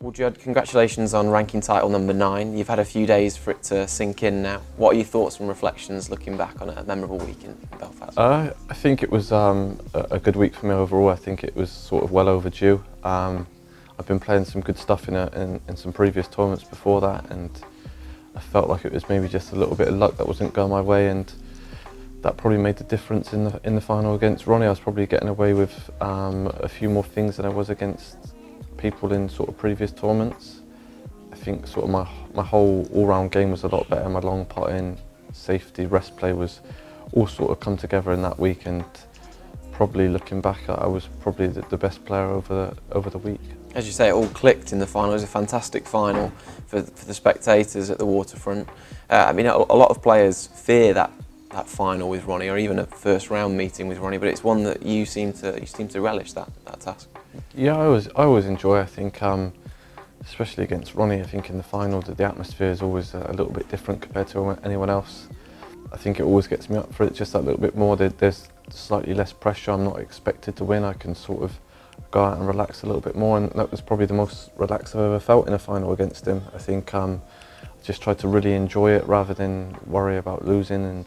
Well, Judd, congratulations on ranking title number nine. You've had a few days for it to sink in now. What are your thoughts and reflections looking back on a memorable week in Belfast? Uh, I think it was um, a good week for me overall. I think it was sort of well overdue. Um, I've been playing some good stuff in, a, in, in some previous tournaments before that, and I felt like it was maybe just a little bit of luck that wasn't going my way, and that probably made the difference in the in the final against Ronnie. I was probably getting away with um, a few more things than I was against people in sort of previous tournaments. I think sort of my my whole all-round game was a lot better. My long potting, safety, rest play was all sort of come together in that week, and probably looking back, I was probably the, the best player over the, over the week. As you say, it all clicked in the final. It was a fantastic final for, for the spectators at the waterfront. Uh, I mean, a, a lot of players fear that that final with Ronnie, or even a first round meeting with Ronnie, but it's one that you seem to you seem to relish that that task. Yeah, I always I always enjoy. I think, um, especially against Ronnie, I think in the final that the atmosphere is always a little bit different compared to anyone else. I think it always gets me up for it just that little bit more. There's slightly less pressure. I'm not expected to win. I can sort of go out and relax a little bit more, and that was probably the most relaxed I've ever felt in a final against him. I think um, I just tried to really enjoy it rather than worry about losing and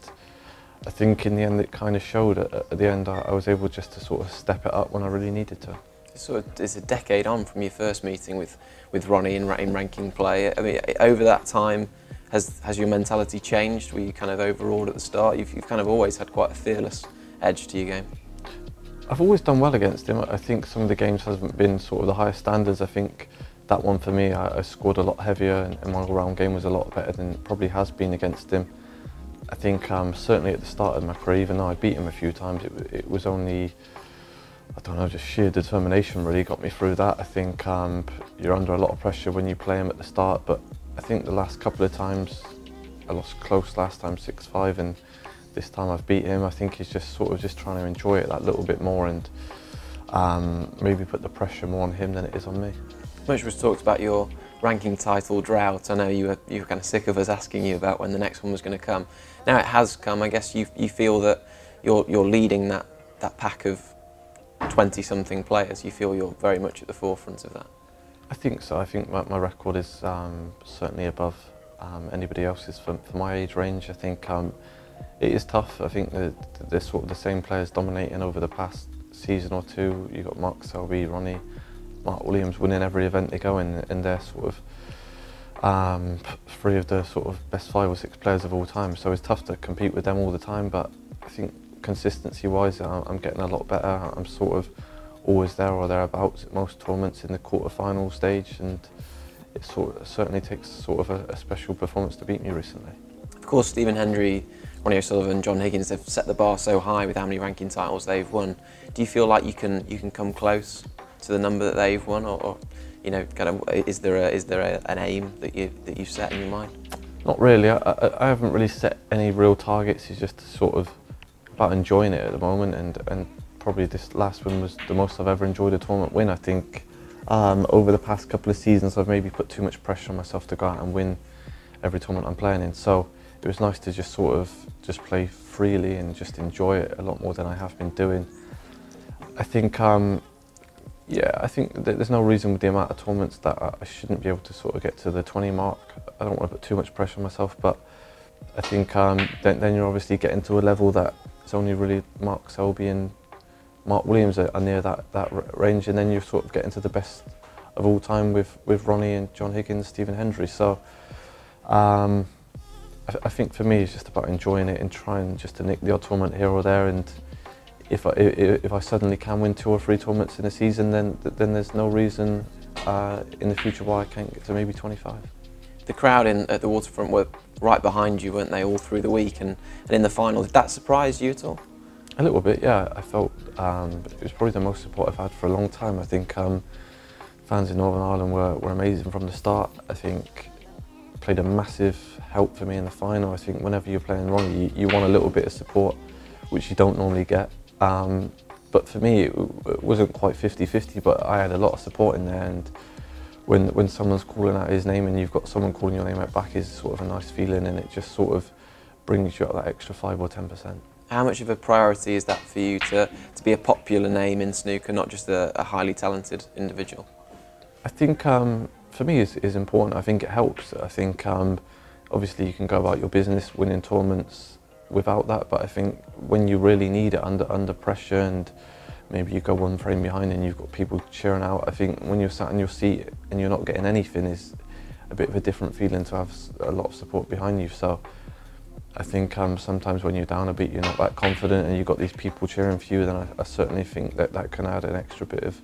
I think in the end it kind of showed at, at the end I, I, was able just to sort of step it up when I really needed to. So it's a decade on from your first meeting with, with Ronnie in, in ranking play. I mean, over that time, has, has your mentality changed? Were you kind of overawed at the start? You've, you've kind of always had quite a fearless edge to your game. I've always done well against him. I think some of the games hasn't been sort of the highest standards. I think that one for me, I, I scored a lot heavier and, and my all-round game was a lot better than it probably has been against him. I think um, certainly at the start of my career, even though I beat him a few times, it, it was only, I don't know, just sheer determination really got me through that. I think um, you're under a lot of pressure when you play him at the start, but I think the last couple of times, I lost close last time, 6-5, and this time I've beat him. I think he's just sort of just trying to enjoy it that little bit more and um, maybe put the pressure more on him than it is on me. Much was talked about your ranking title drought. I know you were, you were kind of sick of us asking you about when the next one was going to come. Now it has come. I guess you, you feel that you're, you're leading that, that pack of 20-something players. You feel you're very much at the forefront of that. I think so. I think my, my record is um, certainly above um, anybody else's for, for my age range. I think um, it is tough. I think that there's sort of the same players dominating over the past season or two. You've got Mark Selby, Ronnie, Mark Williams winning every event they go in, and they're sort of um, three of the sort of best five or six players of all time. So it's tough to compete with them all the time, but I think consistency-wise, I'm getting a lot better. I'm sort of always there or thereabouts at most tournaments in the quarter-final stage, and it sort of, certainly takes sort of a, a special performance to beat me recently. Of course, Stephen Hendry, Ronnie O'Sullivan, John Higgins have set the bar so high with how many ranking titles they've won. Do you feel like you can you can come close to the number that they've won, or, or you know, kind of, is there a, is there a, an aim that you that you've set in your mind? Not really. I, I, I haven't really set any real targets. It's just sort of about enjoying it at the moment, and and probably this last one was the most I've ever enjoyed a tournament win. I think um, over the past couple of seasons, I've maybe put too much pressure on myself to go out and win every tournament I'm playing in. So it was nice to just sort of just play freely and just enjoy it a lot more than I have been doing. I think um, yeah, I think there's no reason with the amount of tournaments that I shouldn't be able to sort of get to the 20 mark. I don't want to put too much pressure on myself, but I think um, then, then, you're obviously getting to a level that it's only really Mark Selby and Mark Williams are, are near that, that range, and then you're sort of getting to the best of all time with, with Ronnie and John Higgins, Stephen Hendry. So um, I, I think for me it's just about enjoying it and trying just to nick the odd tournament here or there and if I, if I suddenly can win two or three tournaments in a season, then then there's no reason uh, in the future why I can't get to maybe 25. The crowd in at the waterfront were right behind you, weren't they, all through the week and, and in the final. Did that surprise you at all? A little bit, yeah. I felt um, it was probably the most support I've had for a long time. I think um, fans in Northern Ireland were, were amazing from the start. I think played a massive help for me in the final. I think whenever you're playing Ronnie, you, you want a little bit of support, which you don't normally get. Um, but for me, it, it wasn't quite 50-50, but I had a lot of support in there. And when, when someone's calling out his name and you've got someone calling your name out back is sort of a nice feeling and it just sort of brings you up that extra 5 or 10%. How much of a priority is that for you to, to be a popular name in snooker, not just a, a highly talented individual? I think um, for me is, is important. I think it helps. I think um, obviously you can go about your business winning tournaments without that, but I think when you really need it under under pressure and maybe you go one frame behind and you've got people cheering out. I think when you're sat in your seat and you're not getting anything is a bit of a different feeling to have a lot of support behind you. So I think um, sometimes when you're down a bit, you're not that confident and you've got these people cheering for you, then I, I certainly think that that can add an extra bit of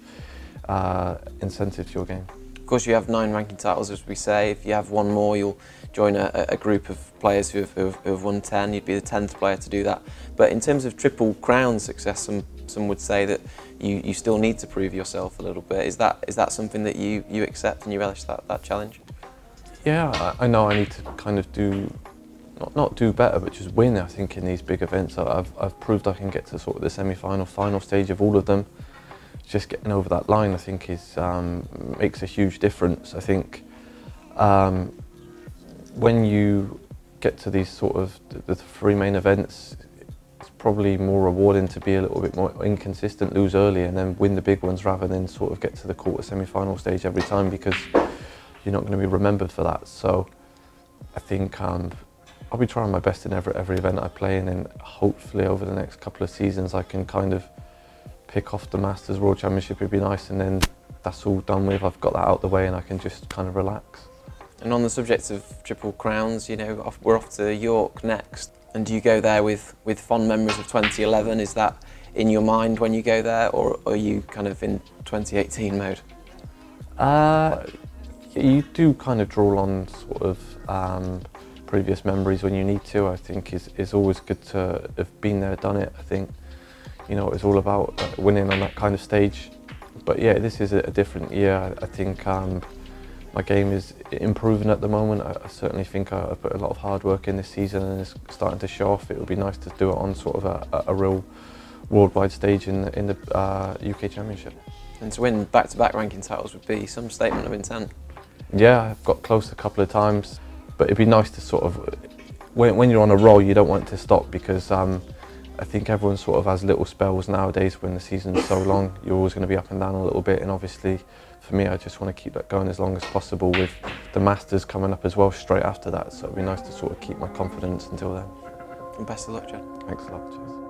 uh, incentive to your game. Course, you have nine ranking titles, as we say. If you have one more, you'll join a, a group of players who have, who, have, who have, won 10. You'd be the 10th player to do that. But in terms of Triple Crown success, some, some would say that you, you still need to prove yourself a little bit. Is that, is that something that you, you accept and you relish that, that challenge? Yeah, I, I know I need to kind of do not, not do better, but just win, I think, in these big events. I've, I've proved I can get to sort of the semi-final, final stage of all of them. Just getting over that line, I think, is um, makes a huge difference. I think um, when you get to these sort of the, three main events, it's probably more rewarding to be a little bit more inconsistent, lose early, and then win the big ones rather than sort of get to the quarter semi-final stage every time because you're not going to be remembered for that. So I think um, I'll be trying my best in every, every event I play in and hopefully over the next couple of seasons I can kind of pick off the Masters World Championship, it'd be nice and then that's all done with, I've got that out the way and I can just kind of relax. And on the subject of Triple Crowns, you know, off, we're off to York next. And do you go there with, with fond memories of 2011? Is that in your mind when you go there or are you kind of in 2018 mode? Uh, you do kind of draw on sort of um, previous memories when you need to. I think is is always good to have been there, done it. I think you know it's all about uh, winning on that kind of stage. But yeah, this is a, a different year. I, I think um, my game is improving at the moment. I, I certainly think I, I, put a lot of hard work in this season and it's starting to show off. It would be nice to do it on sort of a, a real worldwide stage in the, in the uh, UK Championship. And to win back-to-back -back ranking titles would be some statement of intent. Yeah, I've got close a couple of times. But it'd be nice to sort of, when, when you're on a roll, you don't want it to stop because um, I think everyone sort of has little spells nowadays when the season's so long. You're always going to be up and down a little bit, and obviously, for me, I just want to keep that going as long as possible. With the Masters coming up as well straight after that, so it'd be nice to sort of keep my confidence until then. And best of luck, Judd. Thanks a lot. Cheers.